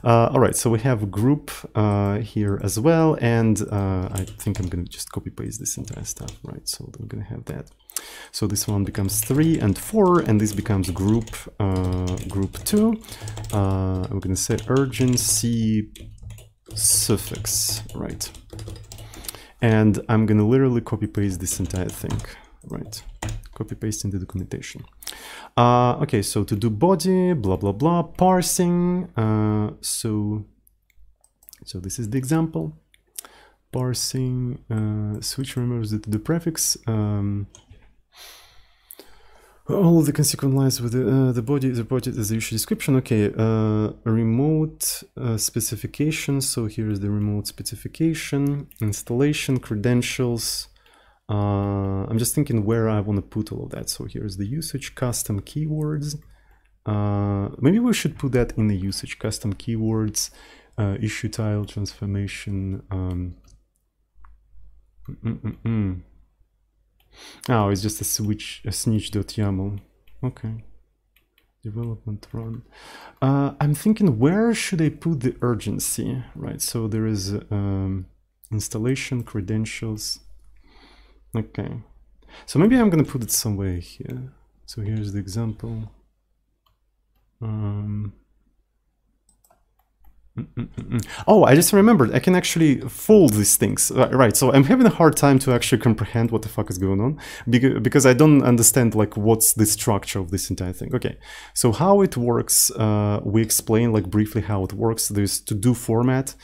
Uh, all right, so we have group uh, here as well, and uh, I think I'm going to just copy paste this entire stuff, right? So I'm going to have that. So this one becomes three and four, and this becomes group uh, group two. Uh, I'm going to say urgency suffix, right? And I'm going to literally copy paste this entire thing, right? Copy paste in the documentation. Uh, okay, so to do body, blah, blah, blah, parsing. Uh, so, so this is the example. Parsing, uh, snitch remembers the, the prefix. Um, all the consequent lines with the, uh, the body is reported as the usual description. Okay, uh, remote uh, specification. So here is the remote specification, installation, credentials, uh, I'm just thinking where I want to put all of that. So here's the usage custom keywords. Uh, maybe we should put that in the usage custom keywords, uh, issue tile transformation. Um, mm -mm -mm. Oh, it's just a switch, a snitch.yaml. Okay. Development run. Uh, I'm thinking where should I put the urgency, right? So there is um, installation, credentials, Okay. So maybe I'm going to put it somewhere here. So here's the example. Um, oh, I just remembered. I can actually fold these things. Right, so I'm having a hard time to actually comprehend what the fuck is going on because I don't understand like what's the structure of this entire thing. Okay, so how it works, uh, we explain like briefly how it works. There's to-do format.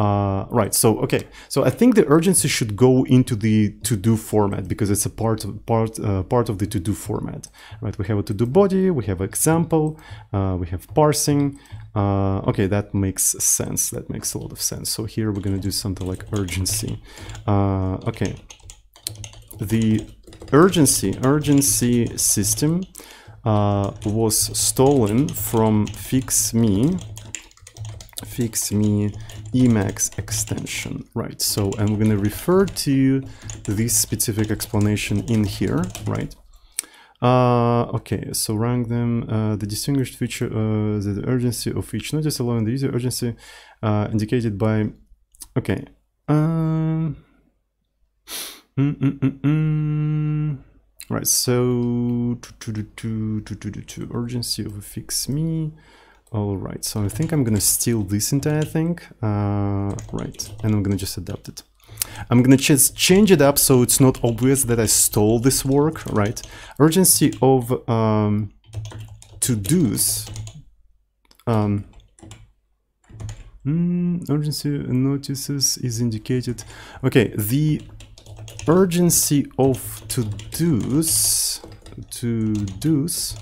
Uh, right. So okay. So I think the urgency should go into the to-do format because it's a part of, part uh, part of the to-do format. Right. We have a to-do body. We have example. Uh, we have parsing. Uh, okay, that makes sense. That makes a lot of sense. So here we're gonna do something like urgency. Uh, okay. The urgency urgency system uh, was stolen from fixmee fixmee Emacs extension, right? So I'm going to refer to this specific explanation in here, right? Uh, okay, so rank them. Uh, the distinguished feature, uh, the, urgency of each notice allowing the user urgency uh, indicated by. Okay. Um, mm, mm, mm, mm. Right, so to, to, to, to, to, to, urgency of fix me. All right, so I think I'm gonna steal this entire thing. Uh, right, and I'm gonna just adapt it. I'm gonna just change it up so it's not obvious that I stole this work, right? Urgency of um, to-dos. Um, mm, urgency notices is indicated. Okay, the urgency of to-dos to-dos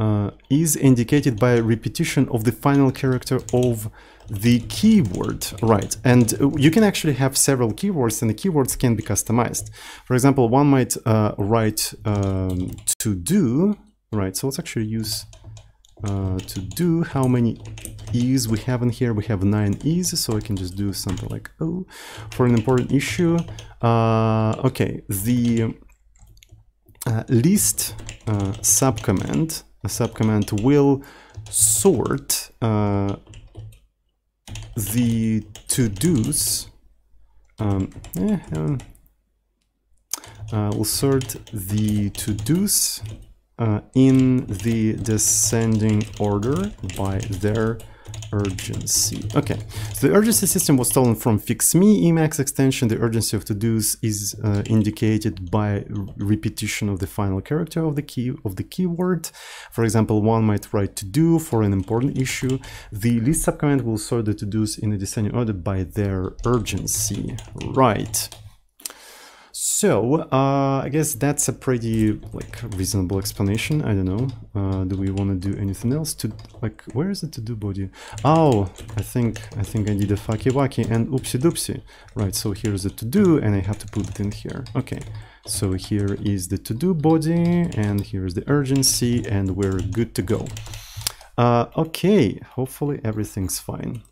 uh, is indicated by a repetition of the final character of the keyword, right? And you can actually have several keywords and the keywords can be customized. For example, one might uh, write um, to do, right? So let's actually use uh, to do how many e's we have in here. We have nine e's, so I can just do something like oh for an important issue. Uh, okay, the uh, list uh, subcommand, a subcommand will sort uh, the to-dos um, eh, um, uh, we'll sort the to-dos uh, in the descending order by their urgency. Okay, so the urgency system was stolen from fixmee Emacs extension. The urgency of to-dos is uh, indicated by repetition of the final character of the key of the keyword. For example, one might write to-do for an important issue. The list subcommand will sort the to-dos in a descending order by their urgency. Right. So uh, I guess that's a pretty like reasonable explanation. I don't know. Uh, do we want to do anything else? To like, where is the to do body? Oh, I think I think I did a fucky wacky and oopsie doopsie. Right. So here's the to do, and I have to put it in here. Okay. So here is the to do body, and here's the urgency, and we're good to go. Uh, okay. Hopefully everything's fine.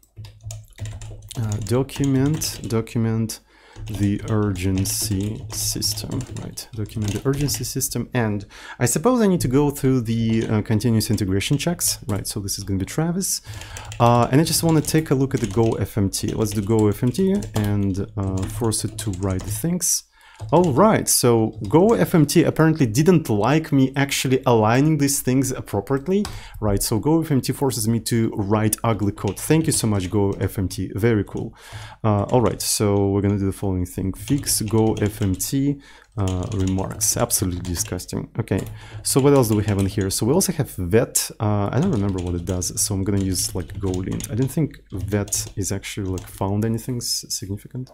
Uh, document document the urgency system, right? Document the urgency system. And I suppose I need to go through the uh, continuous integration checks, right? So this is going to be Travis. Uh, and I just want to take a look at the Go FMT. Let's do Go FMT and uh, force it to write things. All right, so GoFMT apparently didn't like me actually aligning these things appropriately, right? So GoFMT forces me to write ugly code. Thank you so much, GoFMT. Very cool. Uh, all right, so we're gonna do the following thing: fix GoFMT uh, remarks. Absolutely disgusting. Okay, so what else do we have in here? So we also have vet. Uh, I don't remember what it does, so I'm gonna use like golint. I didn't think vet is actually like found anything significant.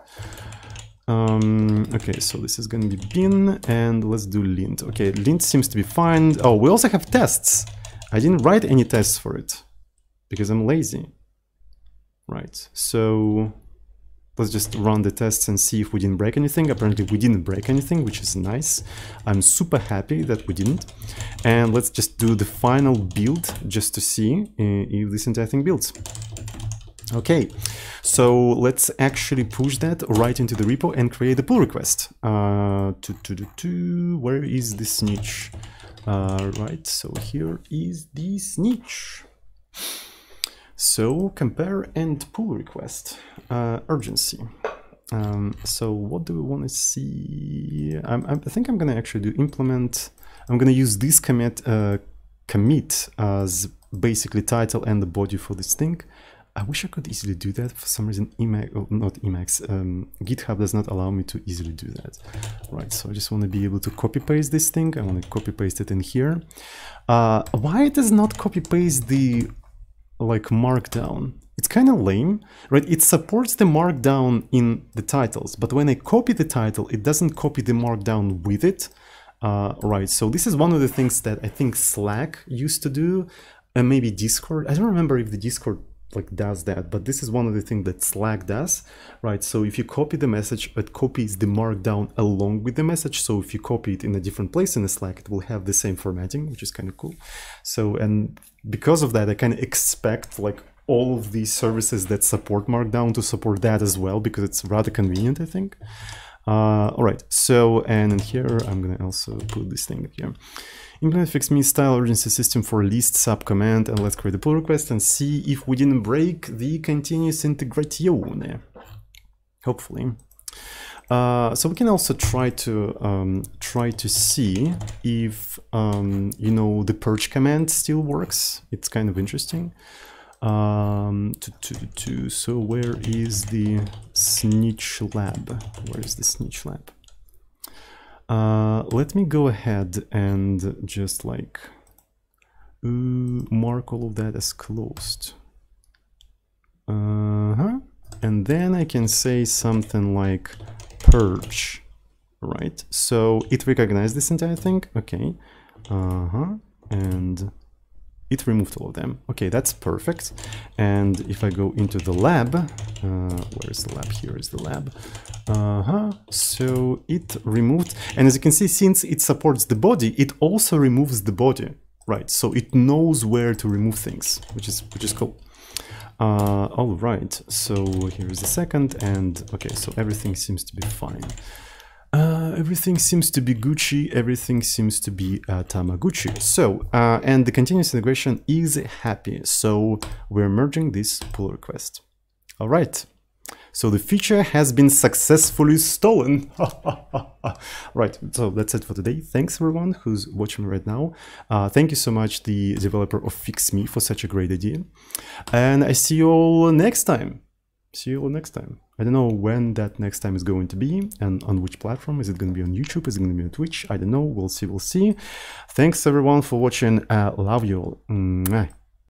Um, okay, so this is gonna be bin, and let's do lint. Okay, lint seems to be fine. Oh, we also have tests. I didn't write any tests for it because I'm lazy. Right, so let's just run the tests and see if we didn't break anything. Apparently we didn't break anything, which is nice. I'm super happy that we didn't. And let's just do the final build just to see uh, if this entire thing builds. Okay, so let's actually push that right into the repo and create the pull request. Uh, to, to, to, to, where is the snitch? Uh, right, so here is the snitch. So compare and pull request, uh, urgency. Um, so what do we want to see? I'm, i think I'm going to actually do implement. I'm going to use this commit, uh, commit as basically title and the body for this thing. I wish I could easily do that. For some reason, Emacs, oh, not Emacs, um, GitHub does not allow me to easily do that. Right, so I just want to be able to copy paste this thing. I want to copy paste it in here. Uh, why it does not copy paste the like markdown? It's kind of lame, right? It supports the markdown in the titles, but when I copy the title, it doesn't copy the markdown with it. Uh, right, so this is one of the things that I think Slack used to do, and maybe Discord. I don't remember if the Discord like does that. But this is one of the things that slack does right? So if you copy the message it copies the markdown along with the message. So if you copy it in a different place in the slack it will have the same formatting which is kind of cool. So and because of that i of expect like all of these services that support markdown to support that as well because it's rather convenient i think. Uh, all right, so, and in here, I'm gonna also put this thing here. Implement fixmee style urgency system for list sub command and let's create a pull request and see if we didn't break the continuous integration. Hopefully. Uh, so we can also try to um, try to see if um, you know the purge command still works. It's kind of interesting. Um, to, to, to, so where is the snitch lab? Where is the snitch lab? Uh, let me go ahead and just like uh, mark all of that as closed. Uh huh. And then I can say something like purge, right? So it recognized this entire thing. Okay. Uh huh. And it removed all of them. Okay, that's perfect. And if I go into the lab, uh, where is the lab? Here is the lab. Uh-huh. So it removed, and as you can see, since it supports the body, it also removes the body, right? So it knows where to remove things, which is which is cool. Uh, all right. So here is the second, and okay, so everything seems to be fine. Uh, everything seems to be Gucci, everything seems to be uh, Tamaguchi. So, uh, and the continuous integration is happy, so we're merging this pull request. All right, so the feature has been successfully stolen. right, so that's it for today. Thanks everyone who's watching right now. Uh, thank you so much, the developer of fixmee, for such a great idea. And I see you all next time see you all next time. I don't know when that next time is going to be and on which platform. Is it going to be on YouTube? Is it going to be on Twitch? I don't know. We'll see. We'll see. Thanks everyone for watching. Uh, love you all. Mwah.